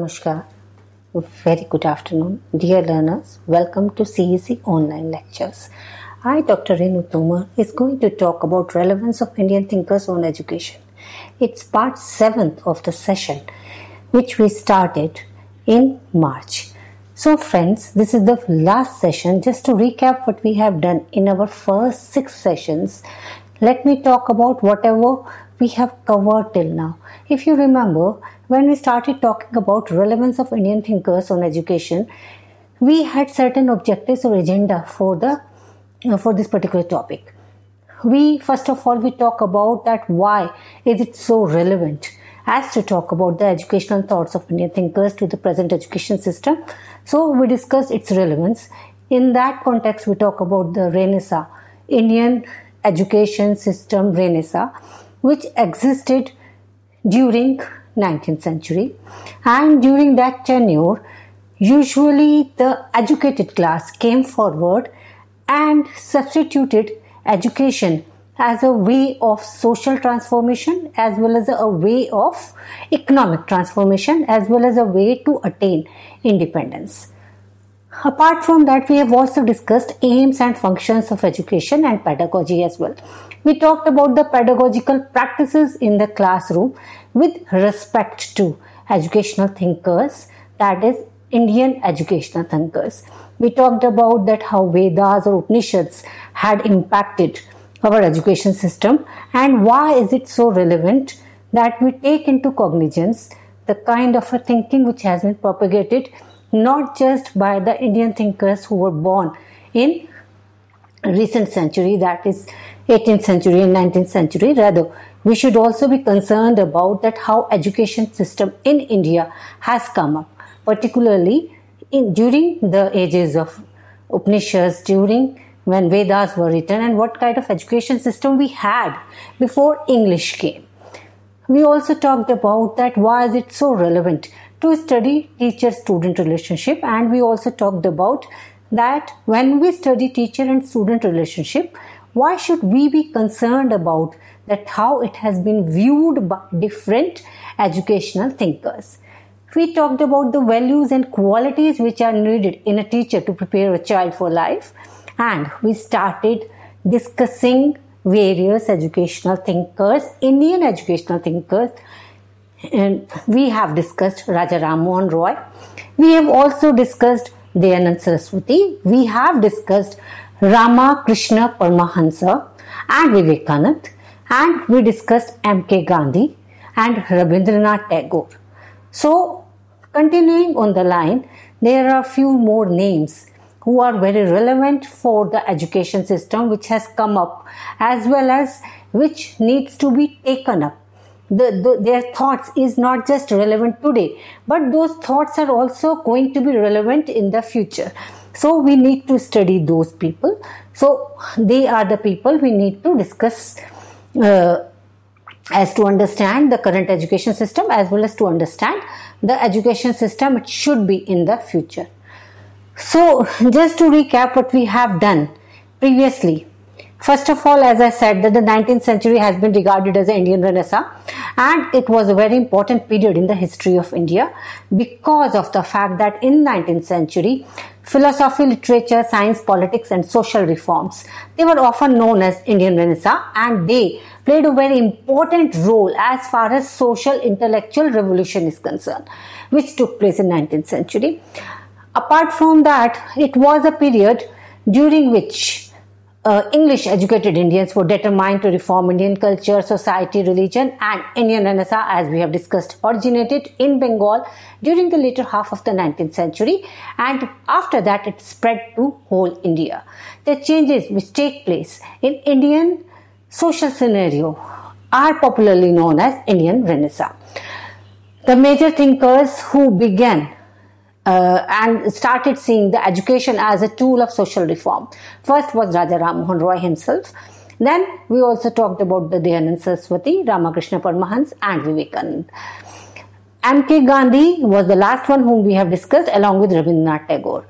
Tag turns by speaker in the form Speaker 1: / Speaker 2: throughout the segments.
Speaker 1: Namaskar. Very good afternoon, dear learners. Welcome to CEC online lectures. I, Dr. Renu Tomar, is going to talk about relevance of Indian thinkers on education. It's part 7th of the session, which we started in March. So, friends, this is the last session. Just to recap what we have done in our first six sessions, let me talk about whatever we have covered till now. If you remember, when we started talking about relevance of Indian thinkers on education, we had certain objectives or agenda for the uh, for this particular topic. We first of all we talk about that why is it so relevant as to talk about the educational thoughts of Indian thinkers to the present education system. So we discussed its relevance. In that context, we talk about the Renaissance, Indian education system Renaissance, which existed during 19th century. And during that tenure usually the educated class came forward and substituted education as a way of social transformation as well as a way of economic transformation as well as a way to attain independence Apart from that, we have also discussed aims and functions of education and pedagogy as well. We talked about the pedagogical practices in the classroom with respect to educational thinkers, that is, Indian educational thinkers. We talked about that how Vedas or Upanishads had impacted our education system and why is it so relevant that we take into cognizance the kind of a thinking which has been propagated not just by the Indian thinkers who were born in recent century, that is 18th century and 19th century. Rather, we should also be concerned about that how education system in India has come up, particularly in, during the ages of Upanishads, during when Vedas were written, and what kind of education system we had before English came. We also talked about that why is it so relevant to study teacher student relationship and we also talked about that when we study teacher and student relationship why should we be concerned about that how it has been viewed by different educational thinkers? We talked about the values and qualities which are needed in a teacher to prepare a child for life and we started discussing various educational thinkers indian educational thinkers and we have discussed Raja Ram Mohan Roy. We have also discussed Dayanand Saraswati. We have discussed Rama Krishna Paramahansa and Vivekanand. And we discussed M.K. Gandhi and Rabindranath Tagore. So, continuing on the line, there are a few more names who are very relevant for the education system which has come up as well as which needs to be taken up the, the, their thoughts is not just relevant today, but those thoughts are also going to be relevant in the future. So we need to study those people. So they are the people we need to discuss uh, as to understand the current education system as well as to understand the education system it should be in the future. So just to recap what we have done previously First of all, as I said, that the 19th century has been regarded as the Indian Renaissance, and it was a very important period in the history of India because of the fact that in 19th century, philosophy, literature, science, politics, and social reforms they were often known as Indian Renaissance, and they played a very important role as far as social intellectual revolution is concerned, which took place in 19th century. Apart from that, it was a period during which uh, English educated Indians were determined to reform Indian culture, society, religion, and Indian Renaissance, as we have discussed, originated in Bengal during the later half of the 19th century, and after that it spread to whole India. The changes which take place in Indian social scenario are popularly known as Indian Renaissance. The major thinkers who began uh, and started seeing the education as a tool of social reform. First was Raja Ram Mohan Roy himself. Then we also talked about the Dayanand Saraswati, Ramakrishna Paramahans, and Vivekanand. M.K. Gandhi was the last one whom we have discussed along with Rabindranath Tagore.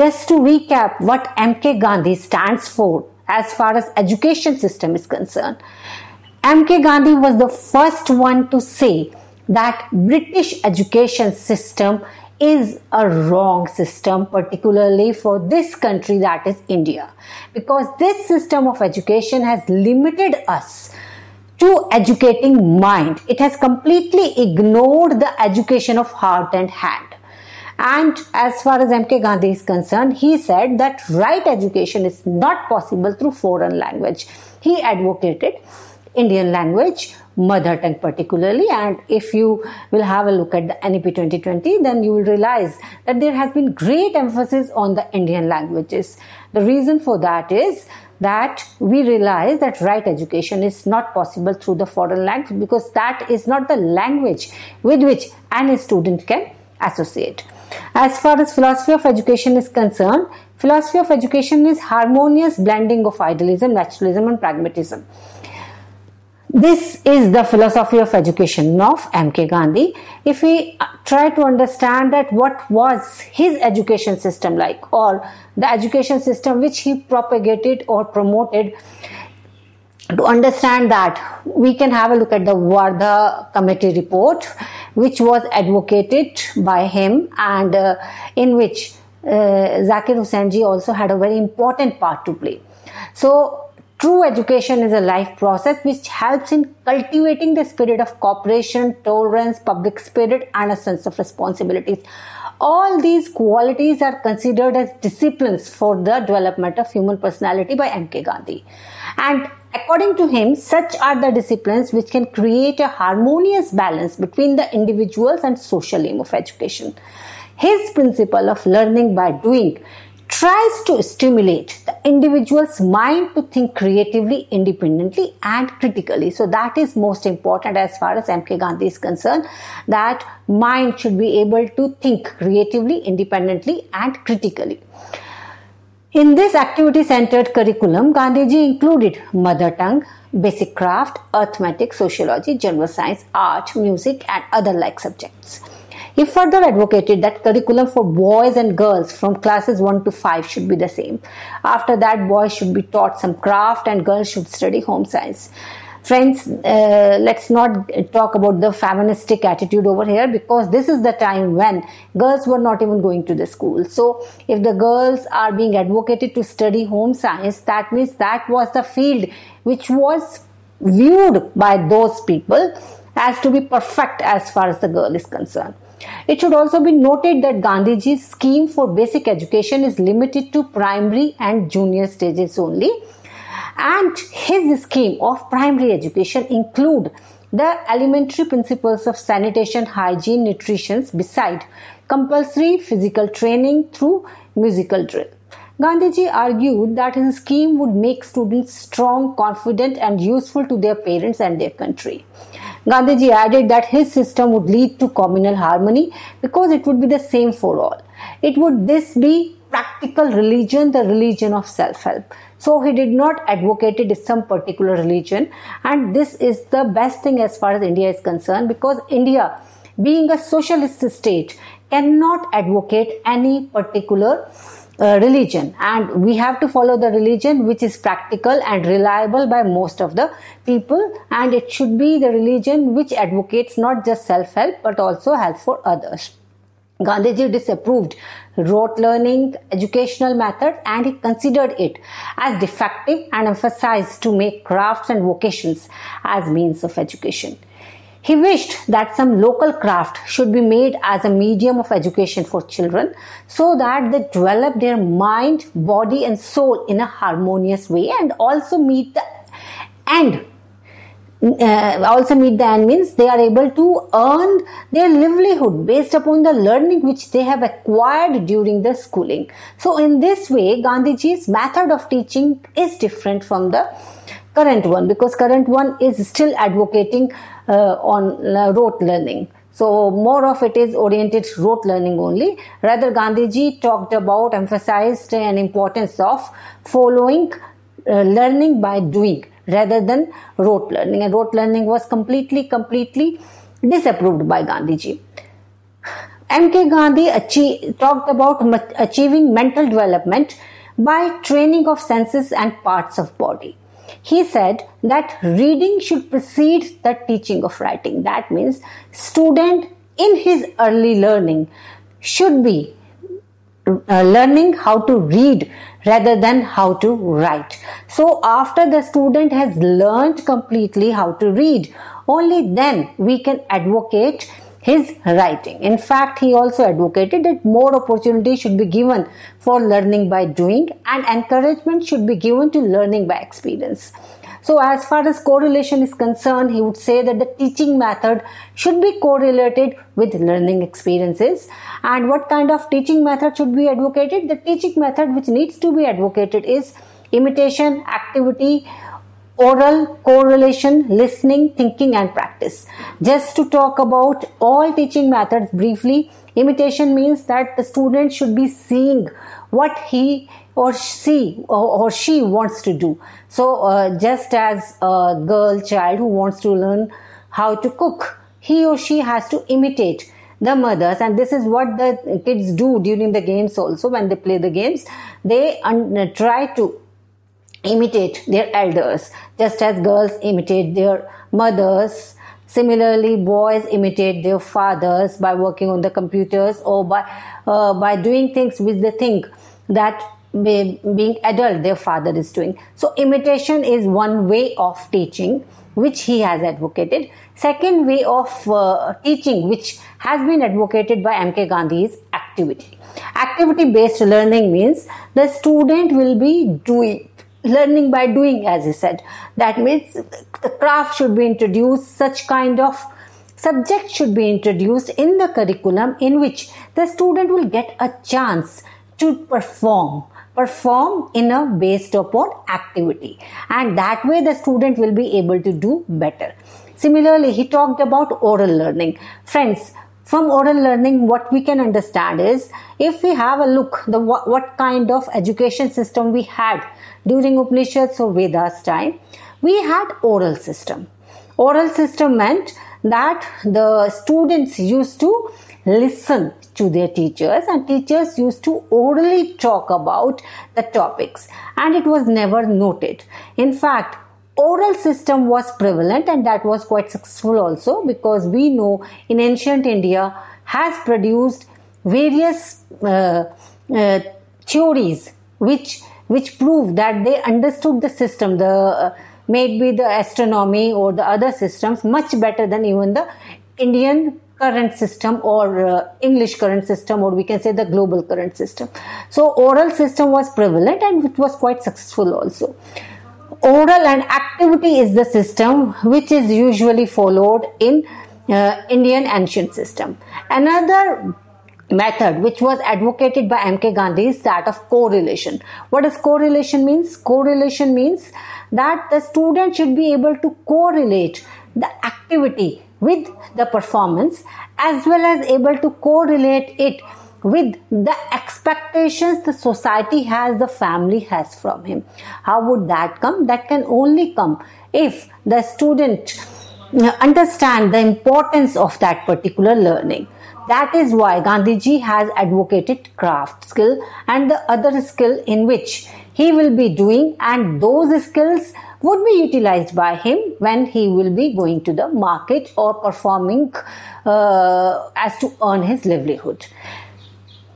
Speaker 1: Just to recap what M.K. Gandhi stands for as far as education system is concerned. M.K. Gandhi was the first one to say that British education system is a wrong system, particularly for this country that is India. Because this system of education has limited us to educating mind. It has completely ignored the education of heart and hand. And as far as MK Gandhi is concerned, he said that right education is not possible through foreign language. He advocated Indian language, mother tongue particularly. And if you will have a look at the NEP 2020, then you will realize that there has been great emphasis on the Indian languages. The reason for that is that we realize that right education is not possible through the foreign language because that is not the language with which any student can associate. As far as philosophy of education is concerned, philosophy of education is harmonious blending of idealism, naturalism and pragmatism. This is the philosophy of education of MK Gandhi. If we try to understand that what was his education system like or the education system which he propagated or promoted, to understand that we can have a look at the Wardha committee report which was advocated by him and uh, in which uh, Zakir Hussain ji also had a very important part to play. So True education is a life process which helps in cultivating the spirit of cooperation, tolerance, public spirit, and a sense of responsibilities. All these qualities are considered as disciplines for the development of human personality by M.K. Gandhi. And according to him, such are the disciplines which can create a harmonious balance between the individuals and social aim of education. His principle of learning by doing tries to stimulate the individual's mind to think creatively, independently, and critically. So that is most important as far as MK Gandhi is concerned. That mind should be able to think creatively, independently, and critically. In this activity centered curriculum, Gandhiji included mother tongue, basic craft, arithmetic, sociology, general science, art, music, and other like subjects. He further advocated that curriculum for boys and girls from classes 1 to 5 should be the same. After that, boys should be taught some craft and girls should study home science. Friends, uh, let's not talk about the feministic attitude over here because this is the time when girls were not even going to the school. So, if the girls are being advocated to study home science, that means that was the field which was viewed by those people as to be perfect as far as the girl is concerned. It should also be noted that Gandhiji's scheme for basic education is limited to primary and junior stages only. And his scheme of primary education include the elementary principles of sanitation, hygiene, nutrition beside compulsory physical training through musical drill. Gandhiji argued that his scheme would make students strong, confident and useful to their parents and their country. Gandhiji added that his system would lead to communal harmony because it would be the same for all. It would this be practical religion, the religion of self-help. So he did not advocate some particular religion and this is the best thing as far as India is concerned because India being a socialist state cannot advocate any particular uh, religion and we have to follow the religion which is practical and reliable by most of the people and it should be the religion which advocates not just self-help but also help for others. Gandhiji disapproved rote learning educational methods and he considered it as defective and emphasized to make crafts and vocations as means of education. He wished that some local craft should be made as a medium of education for children so that they develop their mind, body, and soul in a harmonious way and also meet the end. Uh, also meet the end means they are able to earn their livelihood based upon the learning which they have acquired during the schooling. So in this way, Gandhiji's method of teaching is different from the current one because current one is still advocating on uh, rote learning. So more of it is oriented rote learning only. Rather, Gandhiji talked about, emphasized an importance of following uh, learning by doing rather than rote learning. And rote learning was completely, completely disapproved by Gandhiji. M.K. Gandhi achieve, talked about achieving mental development by training of senses and parts of body. He said that reading should precede the teaching of writing. That means student in his early learning should be uh, learning how to read rather than how to write. So after the student has learned completely how to read, only then we can advocate his writing. In fact, he also advocated that more opportunity should be given for learning by doing and encouragement should be given to learning by experience. So, as far as correlation is concerned, he would say that the teaching method should be correlated with learning experiences. And what kind of teaching method should be advocated? The teaching method which needs to be advocated is imitation, activity, oral, correlation, listening, thinking, and practice. Just to talk about all teaching methods briefly, imitation means that the student should be seeing what he or she or she wants to do. So, uh, just as a girl child who wants to learn how to cook, he or she has to imitate the mothers and this is what the kids do during the games also when they play the games they un- try to imitate their elders, just as girls imitate their mothers. Similarly, boys imitate their fathers by working on the computers or by uh, by doing things which they think that being adult their father is doing. So, imitation is one way of teaching which he has advocated. Second way of uh, teaching, which has been advocated by MK Gandhi, is activity. Activity based learning means the student will be doing learning by doing as he said. That means the craft should be introduced such kind of subject should be introduced in the curriculum in which the student will get a chance to perform perform in a based upon activity. And that way the student will be able to do better. Similarly he talked about oral learning. Friends from oral learning what we can understand is if we have a look the what, kind of education system we had during Upanishads or Vedas time, we had oral system. Oral system meant that the students used to listen to their teachers and teachers used to orally talk about the topics and it was never noted. In fact, oral system was prevalent and that was quite successful also because we know in ancient India has produced various uh, uh, theories which which prove that they understood the system, the uh, maybe the astronomy or the other systems much better than even the Indian current system or uh, English current system or we can say the global current system. So oral system was prevalent and it was quite successful also. Oral and activity is the system which is usually followed in uh, Indian ancient system. Another method which was advocated by MK Gandhi is that of correlation. What does correlation means? Correlation means that the student should be able to correlate the activity with the performance as well as able to correlate it with the expectations the society has, the family has from him. How would that come? That can only come if the student understand the importance of that particular learning that is why Gandhiji has advocated craft skill and the other skill in which he will be doing and those skills would be utilized by him when he will be going to the market or performing uh, as to earn his livelihood.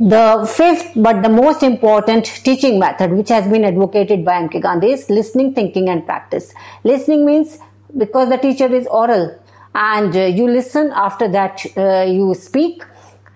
Speaker 1: The fifth but the most important teaching method which has been advocated by MK Gandhi is listening, thinking and practice. Listening means because the teacher is oral and uh, you listen after that uh, you speak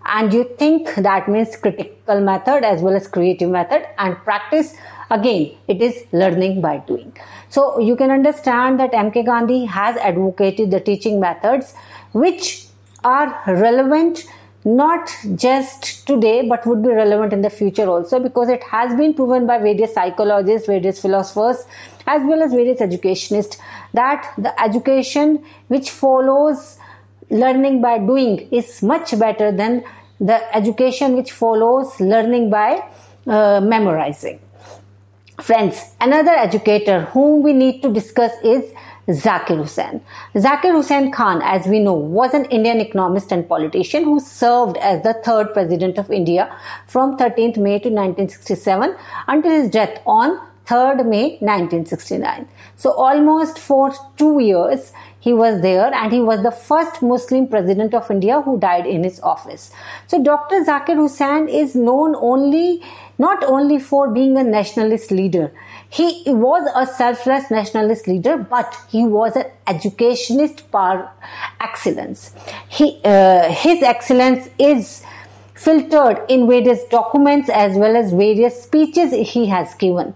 Speaker 1: and you think that means critical method as well as creative method and practice again it is learning by doing so you can understand that mk gandhi has advocated the teaching methods which are relevant not just today but would be relevant in the future also because it has been proven by various psychologists various philosophers as well as various educationists that the education which follows learning by doing is much better than the education which follows learning by uh, memorizing. Friends, another educator whom we need to discuss is Zakir Hussain. Zakir Hussain Khan, as we know, was an Indian economist and politician who served as the third president of India from 13th May to 1967 until his death on 3rd May 1969. So almost for two years he was there and he was the first Muslim president of India who died in his office. So Dr. Zakir Hussain is known only not only for being a nationalist leader, he was a selfless nationalist leader, but he was an educationist par excellence. He, uh, his excellence is filtered in various documents as well as various speeches he has given.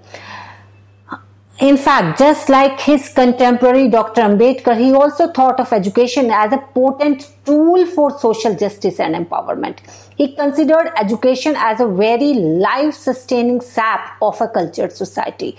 Speaker 1: In fact, just like his contemporary Dr. Ambedkar, he also thought of education as a potent tool for social justice and empowerment. He considered education as a very life sustaining sap of a cultured society.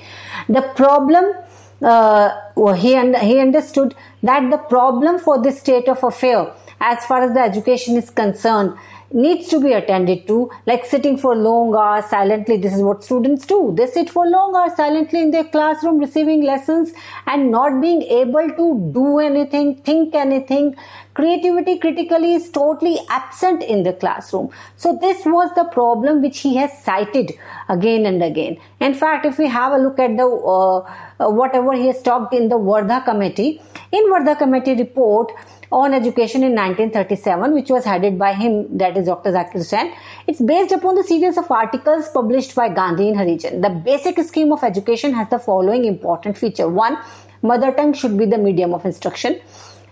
Speaker 1: The problem uh, he, he understood that the problem for this state of affair, as far as the education is concerned, needs to be attended to, like sitting for long hours silently. This is what students do. They sit for long hours silently in their classroom receiving lessons and not being able to do anything, think anything. Creativity critically is totally absent in the classroom. So this was the problem which he has cited again and again. In fact, if we have a look at the uh, uh, whatever he has talked in the Wardha committee, in Wardha committee report, on education in 1937, which was headed by him, that is Dr. Zakir Hussain. It's based upon the series of articles published by Gandhi in Harijan. The basic scheme of education has the following important feature. One, mother tongue should be the medium of instruction.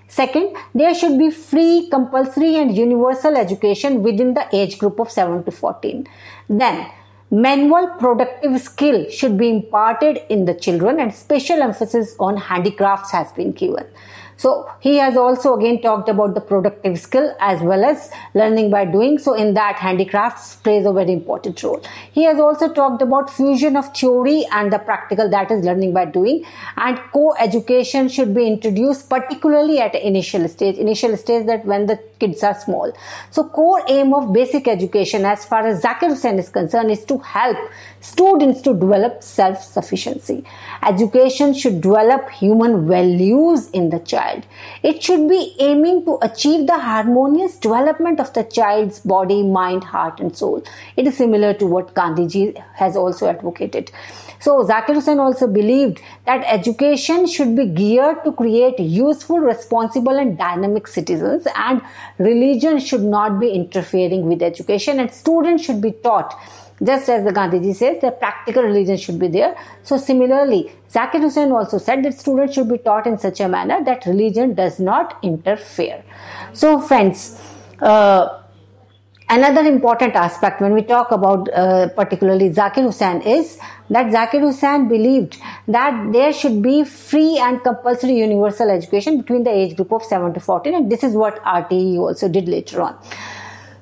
Speaker 1: Second, there should be free, compulsory and universal education within the age group of 7 to 14. Then, manual productive skill should be imparted in the children and special emphasis on handicrafts has been given. So he has also again talked about the productive skill as well as learning by doing. So in that handicrafts plays a very important role. He has also talked about fusion of theory and the practical that is learning by doing and co-education should be introduced particularly at initial stage. Initial stage that when the kids are small. So core aim of basic education as far as Zakir Hussain is concerned is to help students to develop self-sufficiency. Education should develop human values in the child. It should be aiming to achieve the harmonious development of the child's body, mind, heart and soul. It is similar to what Gandhiji has also advocated. So Zakir Hussain also believed that education should be geared to create useful, responsible and dynamic citizens and religion should not be interfering with education and students should be taught just as the Gandhiji says, the practical religion should be there. So similarly, Zakir Hussain also said that students should be taught in such a manner that religion does not interfere. So friends, uh, another important aspect when we talk about uh, particularly Zakir Hussain is that Zakir Hussain believed that there should be free and compulsory universal education between the age group of 7 to 14 and this is what RTE also did later on.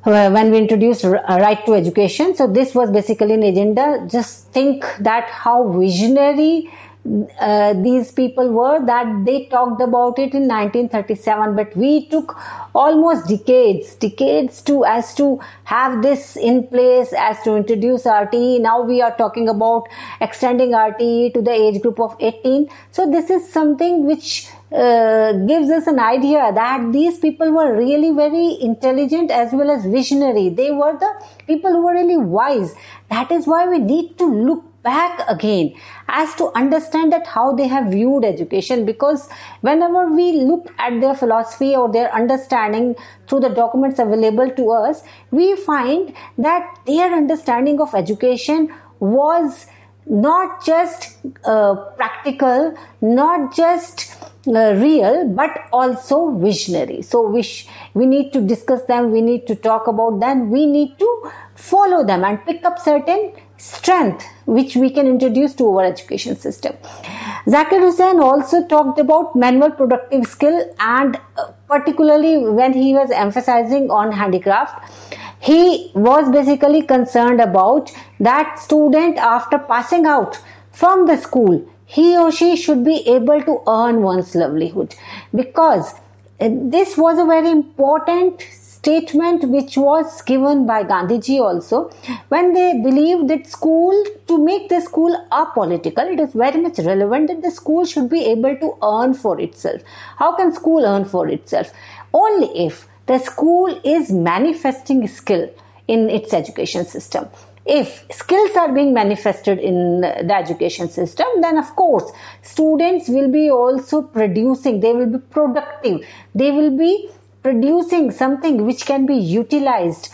Speaker 1: Uh, when we introduced uh, right to education. So this was basically an agenda. Just think that how visionary uh, these people were that they talked about it in 1937 but we took almost decades decades to as to have this in place as to introduce RTE now we are talking about extending RTE to the age group of 18 so this is something which uh, gives us an idea that these people were really very intelligent as well as visionary. They were the people who were really wise. That is why we need to look back again as to understand that how they have viewed education because whenever we look at their philosophy or their understanding through the documents available to us we find that their understanding of education was not just uh, practical not just uh, real but also visionary. So we sh- we need to discuss them we need to talk about them we need to follow them and pick up certain strength which we can introduce to our education system. Zakir hussain also talked about manual productive skill and uh, particularly when he was emphasizing on handicraft he was basically concerned about that student after passing out from the school he or she should be able to earn one's livelihood. Because Uh, this was a very important statement which was given by Gandhiji also. When they believed that school to make the school apolitical it is very much relevant that the school should be able to earn for itself. How can school earn for itself? Only if the school is manifesting skill in its education system if skills are being manifested in the education system then of course students will be also producing they will be productive. They will be producing something which can be utilized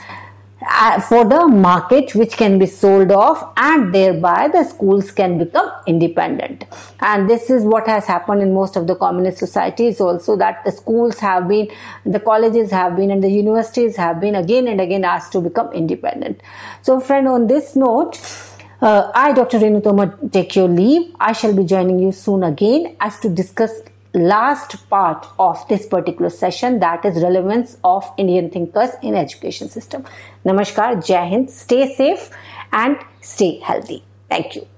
Speaker 1: uh, for the market which can be sold off and thereby the schools can become independent and this is what has happened in most of the communist societies also that the schools have been the colleges have been and the universities have been again and again asked to become independent so friend on this note uh, I, Dr. Renu Tomar, take your leave. I shall be joining you soon again as to discuss last part of this particular session that is relevance of Indian thinkers in education system. Namaskar, Jai Hind, stay safe and stay healthy. Thank you.